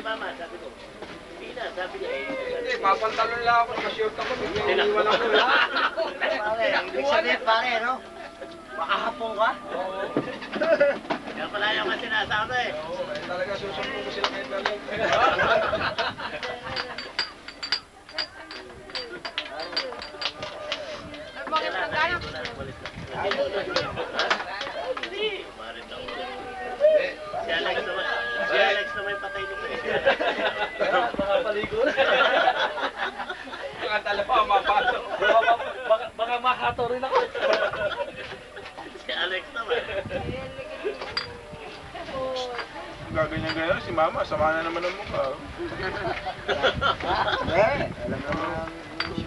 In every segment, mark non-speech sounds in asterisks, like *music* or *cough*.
mama, sabi ko. Hindi na, sabi niya eh. Hindi, papantalon lang ako, nakashort ako, biglang Sila. iniwan ako. Pare, ibig sabihin pare, no? Makahapong ka? Oo. Kaya pala yung sinasabi eh. Oo, eh, talaga susumbong ko sila kahit *laughs* Mga paligo. Baka talaga mapasok. Baka, baka makato rin ako. Si Alex naman. Gaganyan-ganyan si mama, sama na naman ang mukha. *laughs* Eh, alam naman.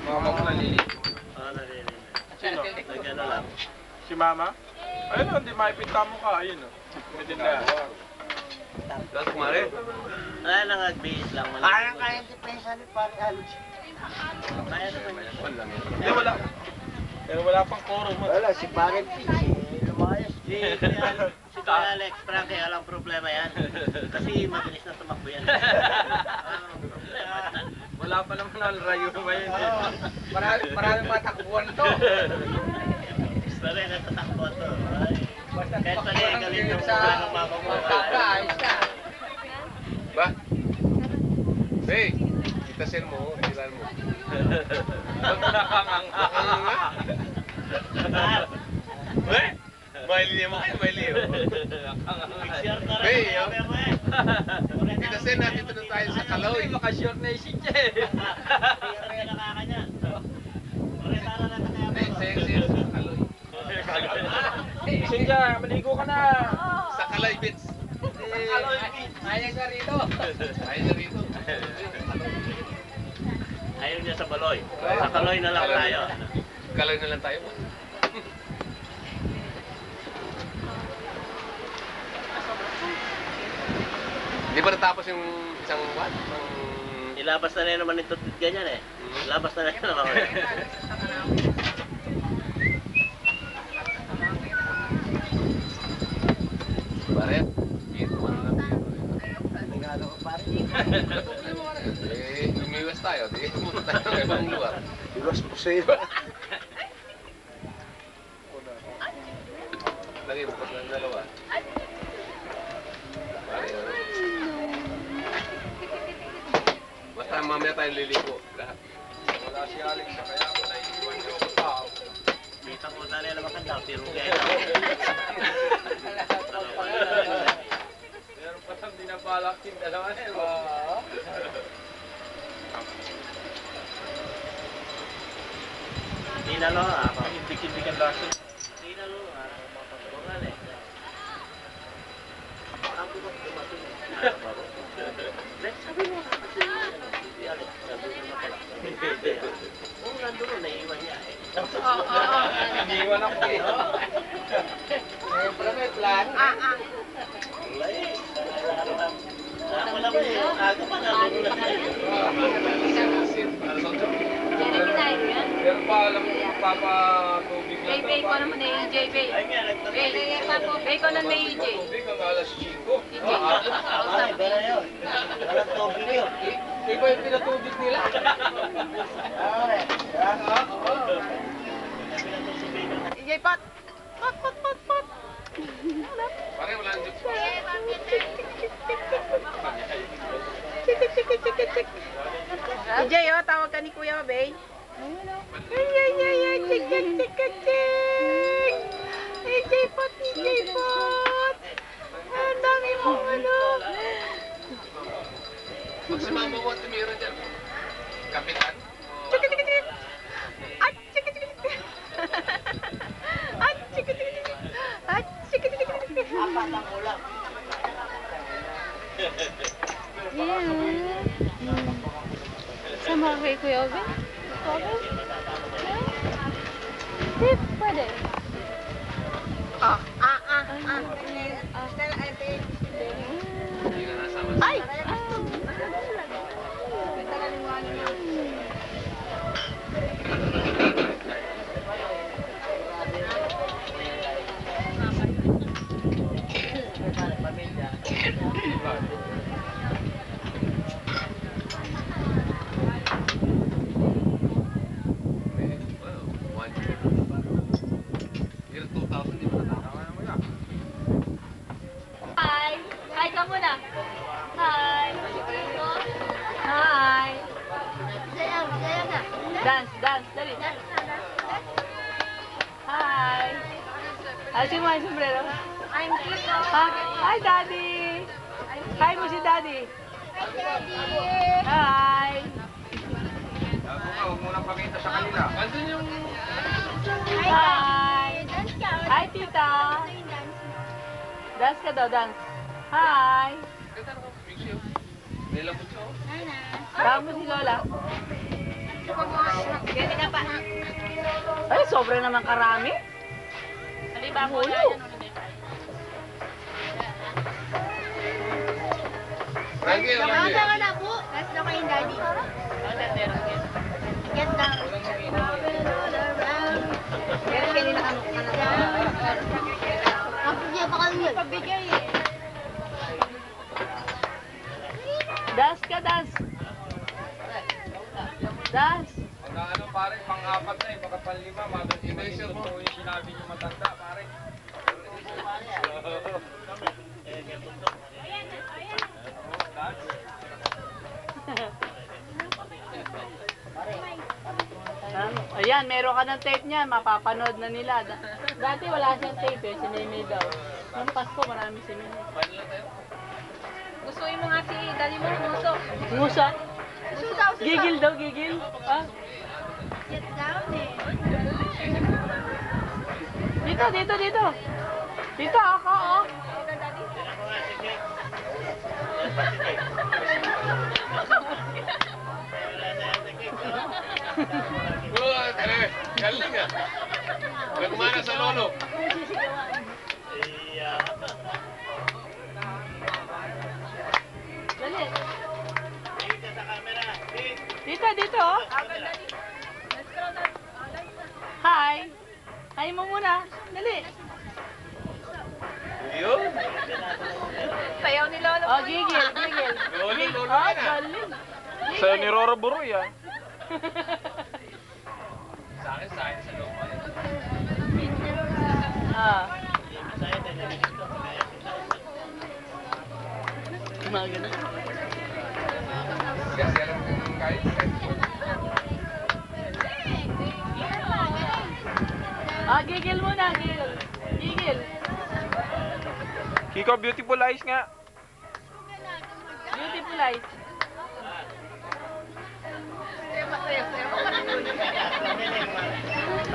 Mama ko nalilito. Oo, narinig. Sino? Nagano lang. Si mama? Ayun o, hindi makipinta mo ka. Ayun o. May tindahan. Tapos kumare. Kaya lang nagbihis lang. wala. Parang kaya depensa ni pare Alex. Kaya naman. Wala Hindi, wala. Pero wala pang quorum mo. Wala, si pare P, si lumayas. Si, si, Alex, si Kuya Alex, Frankie, alang problema yan. Kasi mabilis na tumakbo yan. Wala pa naman ang rayo ba yun? Marami, maraming matakbuhan to. Gusto rin natatakbo to. Ay. Kahit pala yung galing yung sa sa mama mo. ayos ka. Ba? Hey, itasin mo, ilan mo. Eh, maili naman kayo, maili. oh. Picture ka rin. Hey, kaya oh. may mo eh. Itasin natin ito tayo sa Kaloy. Makashort na yung siya eh. Picture ka na kakanya. Pakita na natin kaya Hey, sexy sa Kaloy. Sinja, maligo ka na. Sa Kaloy Beach. Ayaw ka rito. Ayun na rito. Ayaw niya sa Baloy. Sa Kaloy na lang tayo. Kaloy na lang tayo. Di ba natapos yung isang what? Isang... Ilabas na rin naman ito ganyan eh. Ilabas na rin naman. Pare, dito mo na lang. *laughs* Regalo ko pare. Eh, lumiwas tayo. Di pumunta tayo ng ibang lugar. Iwas po mo pa ng dalawa. Basta mamaya tayo liligo. Lahat. Wala si Alex, kaya ako naiiwan yung tao. Dito ko dali naman kanta. Pero kaya Meron pa lang dinabalak yung dalawa na yun. Tinalo ako. Indik-indikan laso. Tinalo ako. Bungal eh. Ako ba dumating? Sabi mo na kasi si Alex, sabi mo na pala. Oo, nandun, naiiwan niya eh. Iniwan ako eh. Siyempre may plan. Wala papatubig lang. Bay, bay ko naman na EJ, bay. Ay nga, Bay, nagtatapos. bay ko na may EJ. Tubig ang alas 5. EJ. Ah, iba na yun. Walang tubig yun. Iba yung pinatubig nila. Pare, EJ, pot. Pot, pot, pot, pot. Pare, wala nang juice. EJ, oh, tawag ka ni Kuya, bay. Ay, ay, ay, ay, chik, chik, chik. EJ, pot, EJ, pot. Ang dami mong ano. Pag si mama mo tumira dyan. Kapitan. At. At. At. Apat ang ulam. Sama kay Kuya Oben? Oben? Hindi, pwede. Ah, ah, ah, ah. Hindi na nasama. Ay! Dance, dance, dali. Hi. Alisin mo yung sombrero. I'm Kiko. Ha? Hi, Daddy. Hi mo si Daddy. Hi, Daddy. Hi. Ako ka, huwag mo pakita sa kanila. Andun yung... Hi. Hi, tita. Dance ka daw, dance. Hi. Ko, Mixio. Nilabot siya. Nana. Tawag mo si Lola. Ganda ka pa. Ay, sobra naman karami. Halika po yan, Frankie, Tama Frankie. ka na po. Dance na kayong daddy. Get down. Pero kayo na kamo ka na. Kapagya pa kayo. Pabigay eh. Dance ka, dance. Dance. Pag ano pare, pang-apat na eh, baka pang-lima, mag-imagine po yung sinabi niyo matanda pare. Ano? Ayan, meron ka ng tape niyan, mapapanood na nila. Da- Dati wala siyang tape eh, si Mimi daw. Nung Pasko, marami si Mimi. Gustuin mo nga si daddy mo, muso. Musa? Gigil daw, gigil. Ah, Get down eh. dito, dito, dito. Dito, ako, oh. Galing ah. Nagmana sa lolo. Oh, gigil, gigil. Lolo, Gigil. lolo Oh, ka na. galing. Sa'yo ni Roro Buroy ah. Sa akin, sa akin, sa loob. Ah. Mga ganun. Kasi alam ko kahit Ah, gigil muna, gigil. Gigil. Kiko, beautiful eyes nga. Beautiful eyes.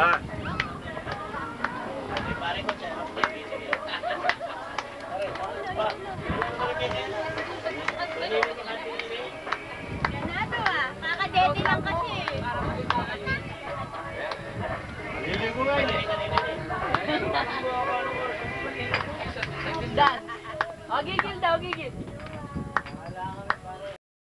Ah.